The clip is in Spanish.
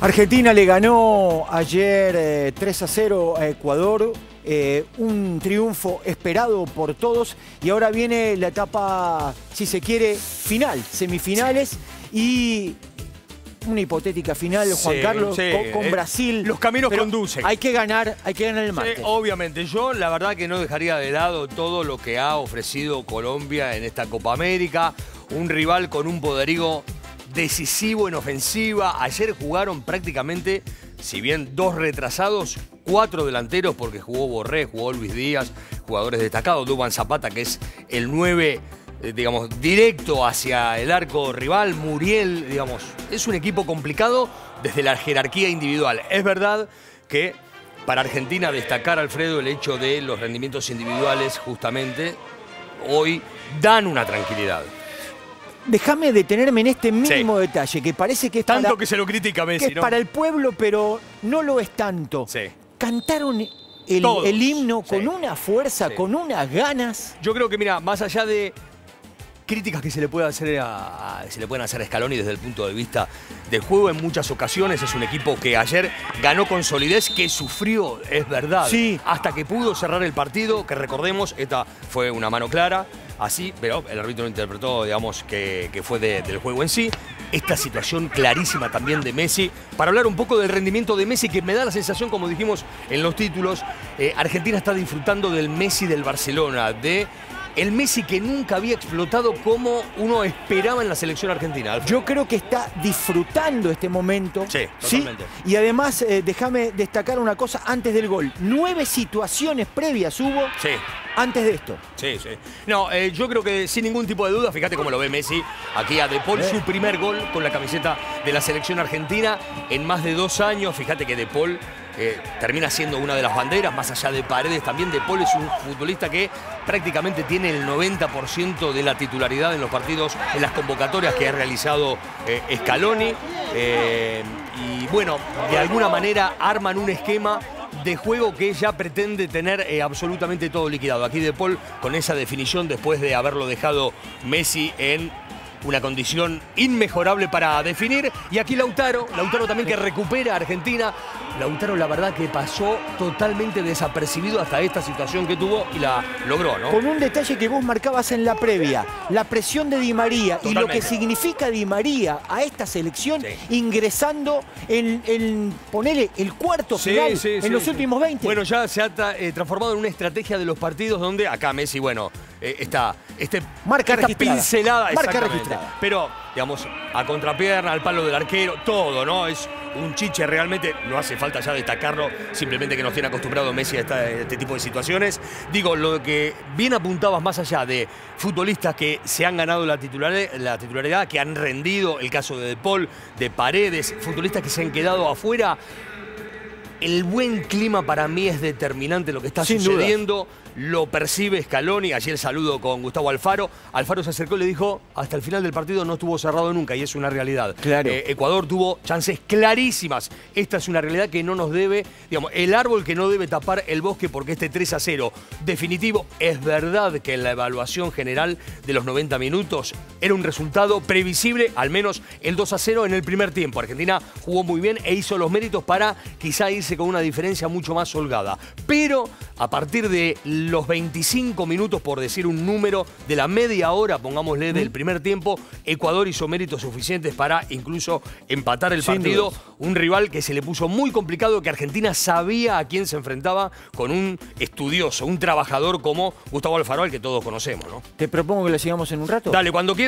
Argentina le ganó ayer 3 eh, a 0 a Ecuador, eh, un triunfo esperado por todos y ahora viene la etapa, si se quiere, final, semifinales y una hipotética final, Juan Carlos, con, eh, Brasil. Los caminos conducen. Hay que ganar, hay que ganar el martes. obviamente, yo la verdad que no dejaría de lado todo lo que ha ofrecido Colombia en esta Copa América. Un rival con un poderío decisivo en ofensiva. Ayer jugaron prácticamente, si bien dos retrasados, cuatro delanteros, porque jugó Borré, jugó Luis Díaz, jugadores destacados. Duban Zapata, que es el 9, eh, digamos, directo hacia el arco rival. Muriel, digamos, es un equipo complicado desde la jerarquía individual. Es verdad que para Argentina destacar, Alfredo, el hecho de los rendimientos individuales, justamente, hoy dan una tranquilidad déjame detenerme en este mínimo detalle, que parece que es Tanto que se lo critica Messi, para el pueblo, pero no lo es tanto. Cantaron el, himno con una fuerza, con unas ganas. Yo creo que, mira, más allá de críticas que se le, puede hacer a, se le pueden hacer a Scaloni desde el punto de vista del juego en muchas ocasiones. Es un equipo que ayer ganó con solidez, que sufrió, es verdad. Sí. Hasta que pudo cerrar el partido, que recordemos, esta fue una mano clara así, pero el árbitro interpretó, digamos, que, fue del juego en sí. Esta situación clarísima también de Messi. Para hablar un poco del rendimiento de Messi, que me da la sensación, como dijimos en los títulos, eh, Argentina está disfrutando del Messi del Barcelona, de el Messi que nunca había explotado como uno esperaba en la selección argentina. Yo creo que está disfrutando este momento. Sí, totalmente. Y además, eh, déjame destacar una cosa antes del gol. Nueve situaciones previas hubo sí. antes de esto. Sí, sí. No, eh, yo creo que sin ningún tipo de duda, fíjate cómo lo ve Messi, aquí a De Paul, su primer gol con la camiseta de la selección argentina en más de dos años. Fíjate que De Paul termina siendo una de las banderas, más allá de Paredes. También De Paul es un futbolista que prácticamente tiene el 90% de la titularidad en los partidos, en las convocatorias que ha realizado eh, Scaloni. Eh, y bueno, de alguna manera arman un esquema de juego que ya pretende tener eh, absolutamente todo liquidado. Aquí De Paul con esa definición después de haberlo dejado Messi en una condición inmejorable para definir. Y aquí Lautaro, Lautaro también que recupera a Argentina. Lautaro la verdad que pasó totalmente desapercibido hasta esta situación que tuvo y la logró, ¿no? Con un detalle que vos marcabas en la previa, la presión de Di María y lo que significa Di María a esta selección ingresando en, en ponerle el cuarto final en los últimos 20. Bueno, ya se ha eh, transformado en una estrategia de los partidos donde acá Messi, bueno, eh, está este, marca esta pincelada. Marca registrada. Pero, digamos, a contrapierna, al palo del arquero, todo, ¿no? Es un chiche realmente, no hace falta ya destacarlo, simplemente que nos tiene acostumbrado Messi a, este tipo de situaciones. Digo, lo que bien apuntabas más allá de futbolistas que se han ganado la titularidad, la titularidad que han rendido, el caso de De Paul, de Paredes, futbolistas que se han quedado afuera, el buen clima para mí es determinante lo que está sucediendo. Lo percibe Scaloni. Allí el saludo con Gustavo Alfaro. Alfaro se acercó y le dijo, hasta el final del partido no estuvo cerrado nunca y es una realidad. Claro. Eh, Ecuador tuvo chances clarísimas. Esta es una realidad que no nos debe, digamos, el árbol que no debe tapar el bosque porque este 3 a 0 definitivo es verdad que en la evaluación general de los 90 minutos era un resultado previsible, al menos el 2 a 0 en el primer tiempo. Argentina jugó muy bien e hizo los méritos para quizá irse con una diferencia mucho más holgada. Pero a partir de los 25 minutos, por decir un número, de la media hora, pongámosle, del primer tiempo, Ecuador hizo méritos suficientes para incluso empatar el partido. Un rival que se le puso muy complicado, que Argentina sabía a quién se enfrentaba con un estudioso, un trabajador como Gustavo Alfaro, al que todos conocemos, ¿no? Te propongo que lo sigamos en un rato. Dale, cuando quiera.